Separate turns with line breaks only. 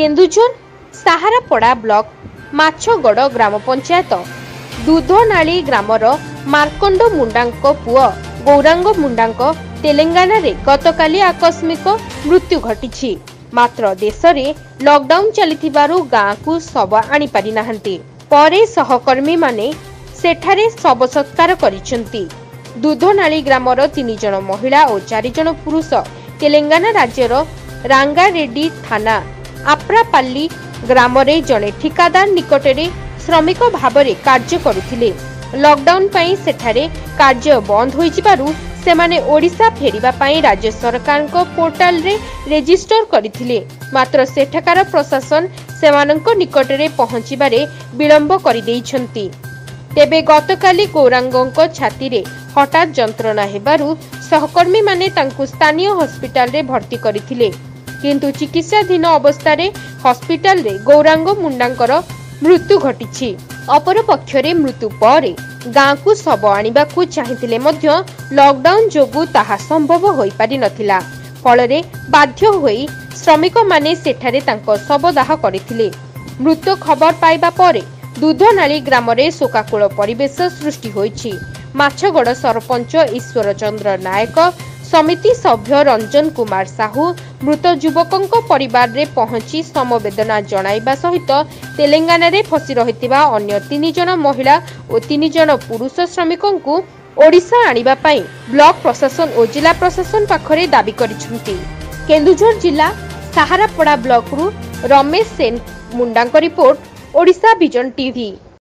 Keonjhar Saharpada block Machhagad ଗ୍ରାମ ପଞ୍ଚାୟତ। ଦୁଧନାଳି ଗ୍ରାମର ମାର୍କଣ୍ଡ ମୁଣ୍ଡାଙ୍କ ପୁଅ ଗୌରାଙ୍ଗ ମୁଣ୍ଡାଙ୍କ ତେଲେଙ୍ଗାନାରେ ଗତକାଲି ଆକସ୍ମିକ ମୃତ୍ୟୁ ଘଟିଛି। ମାତ୍ର ଦେଶରେ ଲକଡାଉନ ଚାଲିଥିବାରୁ ଗାଁକୁ ଶବ ଆଣିପାରିନାହାନ୍ତି। ପରେ ସହକର୍ମୀମାନେ ସେଠାରେ ଶବ ସତ୍କାର କରିଛନ୍ତି। ଦୁଧନାଳି ଗ୍ରାମର ତିନି ଜଣ ମହିଳା ଓ ଚାରି ଜଣ ପୁରୁଷ ତେଲେଙ୍ଗାନା ରାଜ୍ୟର ରାଙ୍ଗାରେଡ୍ଡି ଥାନା ଆପ୍ରାପାଲ୍ଲି ଗ୍ରାମରେ ଜଣେ ଠିକାଦାର ନିକଟରେ ଶ୍ରମିକ ଭାବରେ କାର୍ଯ୍ୟ କରୁଥିଲେ। ଲକଡାଉନ ପାଇଁ ସେଠାରେ କାର୍ଯ୍ୟ ବନ୍ଦ ହୋଇଯିବାରୁ ସେମାନେ ଓଡ଼ିଶା ଫେରିବା ପାଇଁ ରାଜ୍ୟ ସରକାରଙ୍କ ପୋର୍ଟାଲରେ ରେଜିଷ୍ଟର କରିଥିଲେ। ମାତ୍ର ସେଠାକାର ପ୍ରଶାସନ ସେମାନଙ୍କ ନିକଟରେ ପହଞ୍ଚିବାରେ ବିଳମ୍ବ କରିଦେଇଛନ୍ତି। ତେବେ ଗତକାଲି ଗୌରାଙ୍ଗଙ୍କ ଛାତିରେ ହଠାତ୍ ଯନ୍ତ୍ରଣା ହେବାରୁ ସହକର୍ମୀମାନେ ତାଙ୍କୁ ସ୍ଥାନୀୟ ହସ୍ପିଟାଲରେ ଭର୍ତ୍ତି କରିଥିଲେ। କିନ୍ତୁ ଚିକିତ୍ସାଧୀନ ଅବସ୍ଥାରେ ହସ୍ପିଟାଲରେ ଗୌରାଙ୍ଗ ମୁଣ୍ଡାଙ୍କର ମୃତ୍ୟୁ ଘଟିଛି। ଅପରପକ୍ଷରେ ମୃତ୍ୟୁ ପରେ ଗାଁକୁ ଶବ ଆଣିବାକୁ ଚାହିଁଥିଲେ ମଧ୍ୟ ଲକଡାଉନ ଯୋଗୁଁ ତାହା ସମ୍ଭବ ହୋଇପାରିନଥିଲା। ଫଳରେ ବାଧ୍ୟ ହୋଇ ଶ୍ରମିକମାନେ ସେଠାରେ ତାଙ୍କ ଶବଦାହ କରିଥିଲେ। ମୃତ ଖବର ପାଇବା ପରେ ଦୁଧନାଳି ଗ୍ରାମରେ ଶୋକାକୁଳ ପରିବେଶ ସୃଷ୍ଟି ହୋଇଛି। ମାଛଗଡ଼ ସରପଞ୍ଚ ଈଶ୍ୱର ଚନ୍ଦ୍ର ନାୟକ ସମିତି ସଭ୍ୟ ରଞ୍ଜନ କୁମାର ସାହୁ ମୃତ ଯୁବକଙ୍କ ପରିବାରରେ ପହଞ୍ଚି ସମବେଦନା ଜଣାଇବା ସହିତ ତେଲେଙ୍ଗାନାରେ ଫସି ରହିଥିବା ଅନ୍ୟ ତିନି ଜଣ ମହିଳା ଓ ତିନି ଜଣ ପୁରୁଷ ଶ୍ରମିକଙ୍କୁ ଓଡ଼ିଶା ଆଣିବା ପାଇଁ ବ୍ଲକ ପ୍ରଶାସନ ଓ ଜିଲ୍ଲା ପ୍ରଶାସନ ପାଖରେ ଦାବି କରିଛନ୍ତି କେନ୍ଦୁଝର ଜିଲ୍ଲା ସାହାରାପଡ଼ା ବ୍ଲକରୁ ରମେଶ ସେନ ମୁଣ୍ଡାଙ୍କ ରିପୋର୍ଟ ଓଡ଼ିଶା ଭିଜନ ଟିଭି